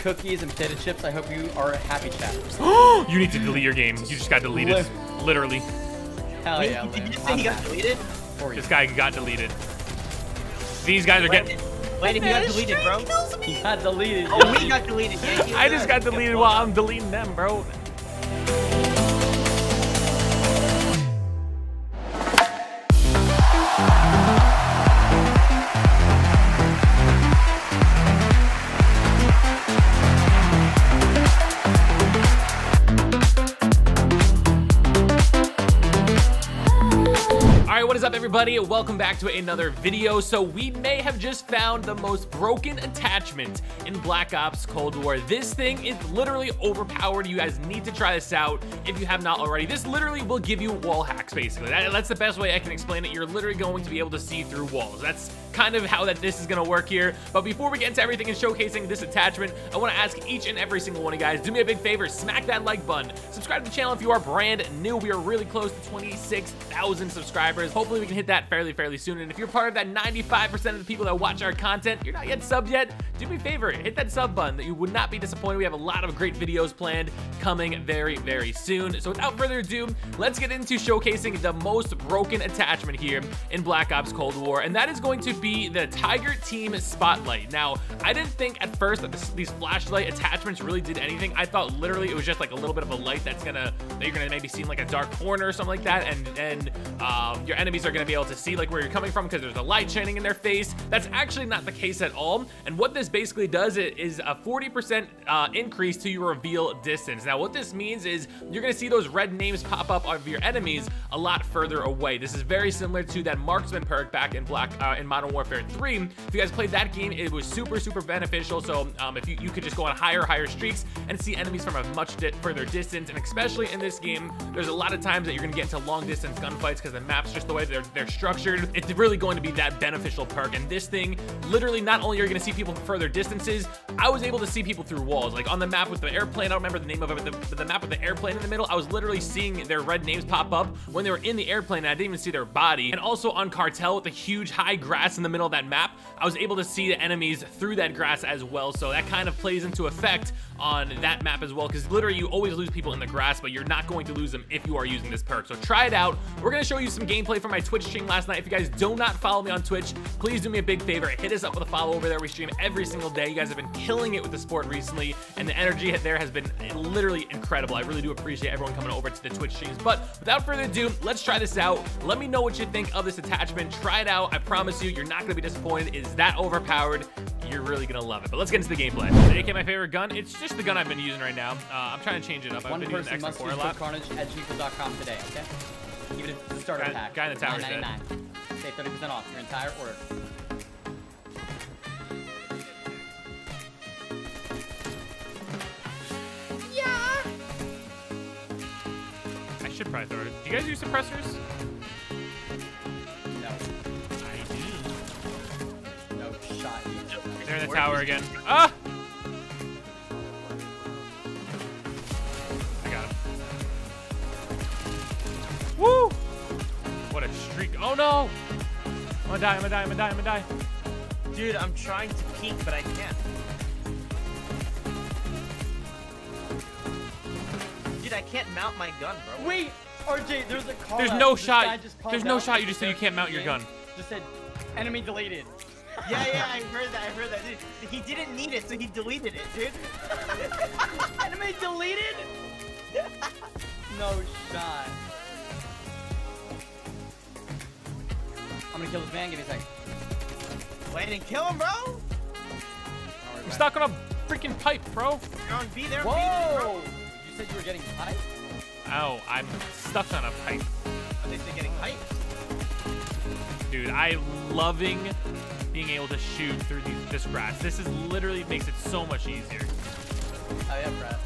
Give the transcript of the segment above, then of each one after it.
cookies and potato chips. I hope you are a happy chat. you need to delete your game. You just got deleted. Live. Literally. Hell yeah, Did you just say he got deleted? For you. This guy got deleted. These guys are getting... Landon, you got deleted, bro. He got deleted. Oh, we got deleted. Yeah, I just got deleted while I'm deleting them, bro. Everybody? Welcome back to another video. So we may have just found the most broken attachment in Black Ops Cold War. This thing is literally overpowered. You guys need to try this out if you have not already. This literally will give you wall hacks, basically. That- that's the best way I can explain it. You're literally going to be able to see through walls. That's kind of how that this is gonna work here. But before we get into everything and showcasing this attachment, I wanna ask each and every single one of you guys, do me a big favor, smack that like button. Subscribe to the channel if you are brand new. We are really close to 26,000 subscribers. Hopefully we can hit that fairly, fairly soon. And if you're part of that 95% of the people that watch our content, you're not yet subbed yet, do me a favor, hit that sub button that you would not be disappointed. We have a lot of great videos planned coming very, very soon. So without further ado, let's get into showcasing the most broken attachment here in Black Ops Cold War. And that is going to be the Tiger Team Spotlight. Now, I didn't think at first that this, these flashlight attachments really did anything. I thought literally it was just like a little bit of a light that's gonna, that you're gonna maybe see in like a dark corner or something like that. And, and um, your enemies are gonna be able to see like where you're coming from because there's a light shining in their face. That's actually not the case at all. And what this basically does it is a 40% uh, increase to your reveal distance. Now, what this means is you're gonna see those red names pop up of your enemies a lot further away. This is very similar to that marksman perk back in Black uh, in Modern Warfare 3. If you guys played that game, it was super super beneficial. So um, if you you could just go on higher higher streaks and see enemies from a much di further distance, and especially in this game, there's a lot of times that you're gonna get into long distance gunfights because the map's just the way they're they're structured. It's really going to be that beneficial perk. And this thing, literally, not only are you gonna see people from further distances, I was able to see people through walls. Like on the map with the airplane, I don't remember the name of it, but the, the map with the airplane in the middle, I was literally seeing their red names pop up when they were in the airplane, and I didn't even see their body. And also on Cartel with the huge high grass in the middle of that map, I was able to see the enemies through that grass as well. So that kind of plays into effect on that map as well, because literally you always lose people in the grass, but you're not going to lose them if you are using this perk. So try it out. We're gonna show you some gameplay from my Twitch stream last night. If you guys do not follow me on Twitch, please do me a big favor. Hit us up with a follow over there. We stream every single day. You guys have been killing it with the sport recently, and the energy there has been literally incredible. I really do appreciate everyone coming over to the Twitch streams. But without further ado, let's try this out. Let me know what you think of this attachment. Try it out. I promise you, you're not gonna be disappointed. Is that overpowered. You're really gonna love it. But let's get into the gameplay. The AK, my favorite gun. It's just the gun I've been using right now. Uh, I'm trying to change it up. I've One been using person must X4 use a lot. carnage at cheaper.com today, okay? Give it a starter Guy- pack. guy in the tower dead. $9.99. Save 30% off your entire order. Yeah. I should probably throw it. Do you guys use suppressors? In the tower again. Ah! I got him. Woo! What a streak. Oh no! I'm gonna die, I'm gonna die, I'm gonna die, I'm gonna die. Dude, I'm trying to peek, but I can't. Dude, I can't mount my gun, bro. Wait, RJ, there's a call. There's out. no This shot. just There's no shot. You just said you can't mount your gun. Just said, enemy deleted. Yeah, yeah, I heard that. I heard that. Dude, he didn't need it, so he deleted it, dude. enemy deleted? no shot. I'm gonna kill this man. Give me a second. Landon, kill him, bro. I'm stuck on a freaking pipe, bro. You're on B there, B, Whoa! bro. You said you were getting high? Oh, I'm stuck on a pipe. I think they're getting hyped. Dude, I'm loving being able to shoot through these, this grass. This is literally makes it so much easier. I am Brad.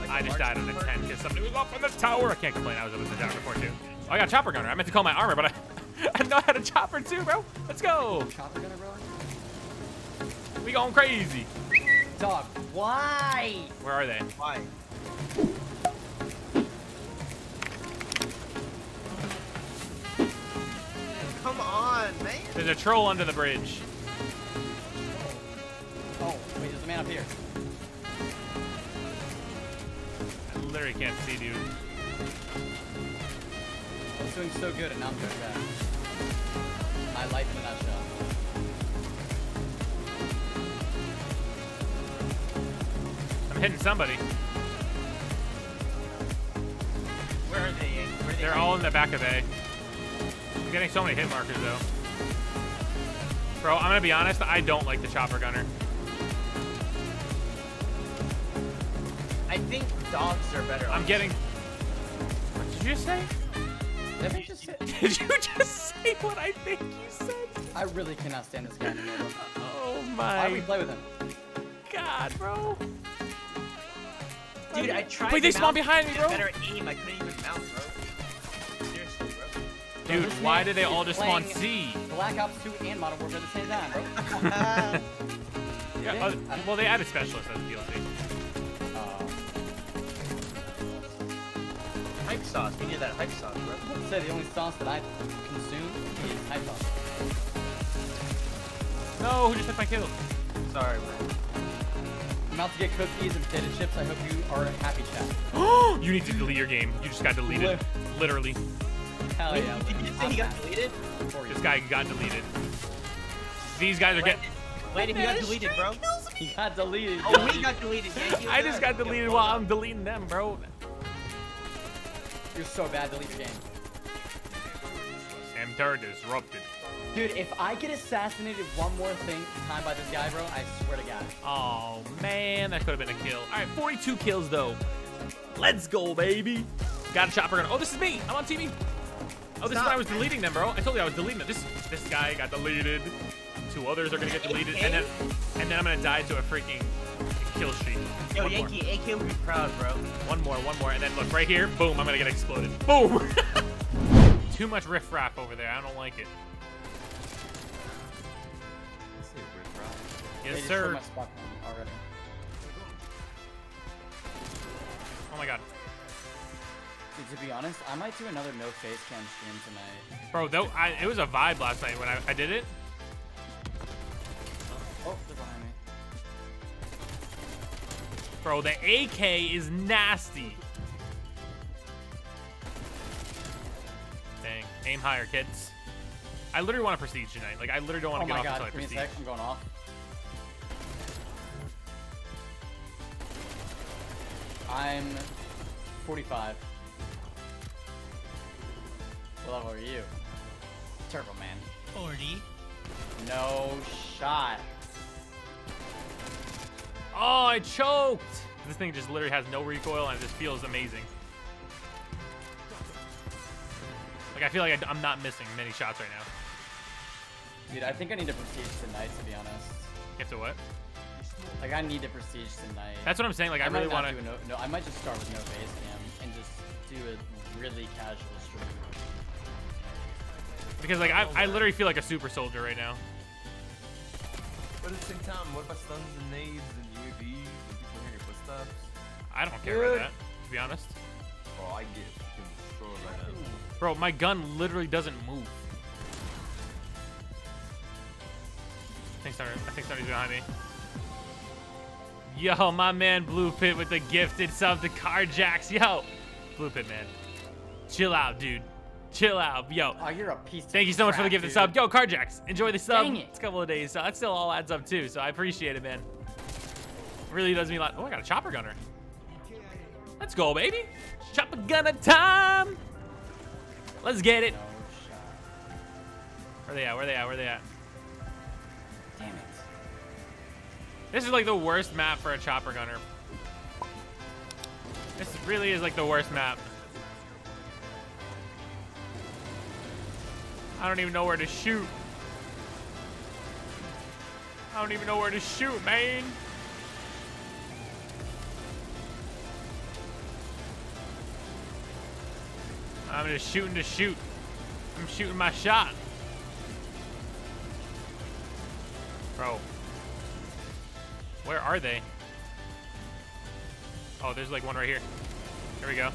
Like I just died on a marksman 10 because somebody was up in the tower. I can't complain. I was up in the tower before too. Oh, I got a chopper gunner. I meant to call my armor, but I, I know how a chopper too, bro. Let's go. Chopper gunner, bro? We going crazy. Dog, why? Where are they? Why? There's a troll under the bridge. Oh, wait, there's a man up here. I literally can't see, dude. I was doing so good and now I'm doing bad. My life in a nutshell. I'm hitting somebody. Where are they? Where are they They're all in the back of A. I'm getting so many hit markers though. Bro, I'm gonna be honest, I don't like the chopper gunner. I think dogs are better. I'm getting... What did you just say? Did I just say- Did you just say what I think you said? I really cannot stand this guy anymore. Oh Why do we play with him? god, bro. Dude, I tried. Wait, they spawned behind me, bro. Better aim. I couldn't even mount, bro. Seriously, bro. Dude, why man did they all just spawn C? Black Ops 2 and Modern Warfare at the same time, bro. Yeah, They- uh, well, they added specialists as a DLC. Uh, Hype sauce. We need that hype sauce, bro. I say the only sauce that I consume is hype sauce. No, who just took my kill? Sorry, bro. I'm about to get cookies and potato chips. I hope you are happy, chat. you need to delete your game. You just got deleted. Li- Literally. Hell Wait, yeah. did you say he got deleted? This guy got deleted. These guys are getting... Wait, he got deleted, bro. He got deleted. Oh, we got deleted. Yeah, he I just uh, got deleted while I'm deleting them, bro. You're so bad. Delete your game. SAM Turret disrupted. Dude, if I get assassinated one more thing time by this guy, bro, I swear to God. Oh, man. That could have been a kill. All right, 42 kills, though. Let's go, baby. Got a chopper gun. Oh, this is me. I'm on TV. Oh, this is Stop. when I was deleting them, bro. I told you I was deleting them. This this guy got deleted. Two others are gonna get deleted, and then and then I'm gonna die to a freaking kill streak. Yo, one Yankee, more, AK would be proud, bro. one more, one more, and then look right here. Boom! I'm gonna get exploded. Boom! Too much riff raff over there. I don't like it. They Yes, just showed sir. my spot already. Oh my god, To be honest, I might do another no face cam stream tonight. bro. Though I, it was a vibe last night when I, I did it. Oh, they're behind me. Bro, the AK is nasty. Dang. Aim higher, kids. I literally want a prestige tonight. Like, I literally don't want Oh to get off god, until I give me a prestige. I'm going off. I'm 45. What level are you? Turbo Man. 40. No shot. Oh, I choked. This thing just literally has no recoil and it just feels amazing. Like, I feel like I, am not missing many shots right now. Dude, I think I need to prestige tonight, to be honest. You have to what? Like, I need to prestige tonight. That's what I'm saying. Like, I, might really want to. No, no, I might just start with no face cam and just do a really casual stream. Because, like, I, I literally feel like a super soldier right now. But at the same time, what about stuns and nades and UAVs and people hearing your footsteps? I don't care about that, to be honest. Oh, I get fucking destroyed right now. Bro, my gun literally doesn't move. I think somebody, I think somebody's behind me. Yo, my man Blue Pit with the gifted sub to Carjacks. Yo, Blue Pit man, chill out, dude. Chill out, yo. Oh, you're a piece of Thank you so much for the crap, gifted dude. sub. Yo, Carjacks, enjoy the sub. Dang it. It's a couple of days, so that still all adds up too. So I appreciate it, man. Really does me a lot. Oh, I got a chopper gunner. Let's go, baby. Chopper gunner time. Let's get it. No shot. Where they at? Where they at? Where they at? Damn it. This is like the worst map for a chopper gunner. This really is like the worst map. I don't even know where to shoot. I don't even know where to shoot, man. I'm just shooting to shoot. I'm shooting my shot. Bro. Where are they? Oh, there's like one right here. Here we go.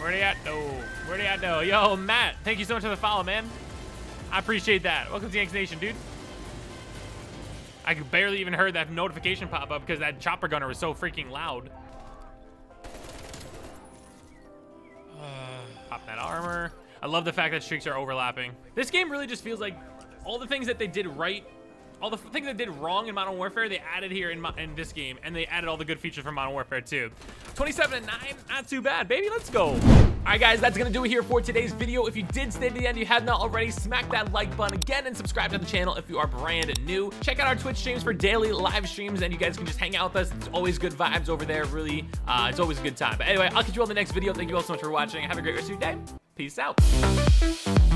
Where they at? No. Where they at? No. Yo, Matt, thank you so much for the follow, man. I appreciate that. Welcome to Yanks Nation, dude. I could barely even heard that notification pop up because that chopper gunner was so freaking loud. Pop that armor. I love the fact that streaks are overlapping. This game really just feels like all the things that they did right, all the things that did wrong in Modern Warfare, they added here in, in this game, and they added all the good features from Modern Warfare 2. 27 and 9, not too bad, baby. Let's go. All right, guys, that's gonna do it here for today's video. If you did stay to the end, you have not already, smack that like button again and subscribe to the channel if you are brand new. Check out our Twitch streams for daily live streams, and you guys can just hang out with us. It's always good vibes over there, really. Uh, it's always a good time. But anyway, I'll catch you all in the next video. Thank you all so much for watching. Have a great rest of your day. Peace out.